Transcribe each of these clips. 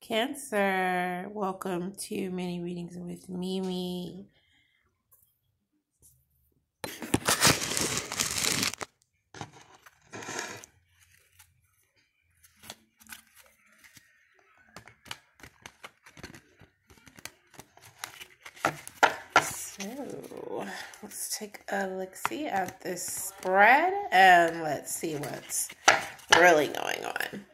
Cancer, welcome to mini readings with Mimi. So let's take a look see at this spread and let's see what's really going on.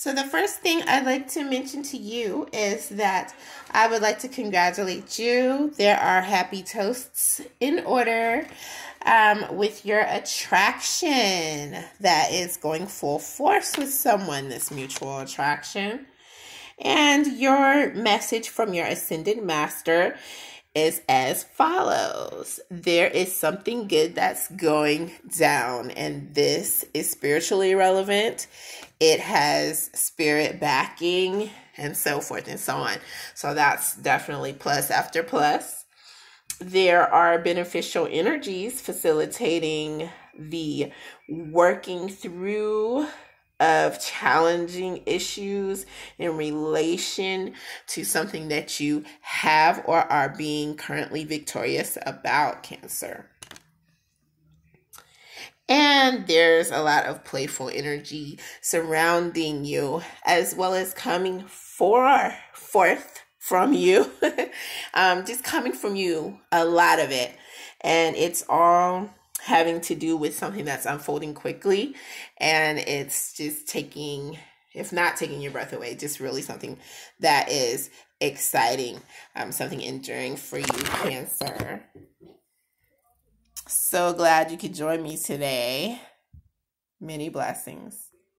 So, the first thing I'd like to mention to you is that I would like to congratulate you. There are happy toasts in order um, with your attraction that is going full force with someone, this mutual attraction. And your message from your ascended master is as follows There is something good that's going down, and this is spiritually relevant. It has spirit backing, and so forth and so on. So that's definitely plus after plus. There are beneficial energies facilitating the working through of challenging issues in relation to something that you have or are being currently victorious about, Cancer. And there's a lot of playful energy surrounding you, as well as coming for, forth from you. um, just coming from you, a lot of it. And it's all having to do with something that's unfolding quickly and it's just taking if not taking your breath away just really something that is exciting um, something enduring for you cancer so glad you could join me today. Many blessings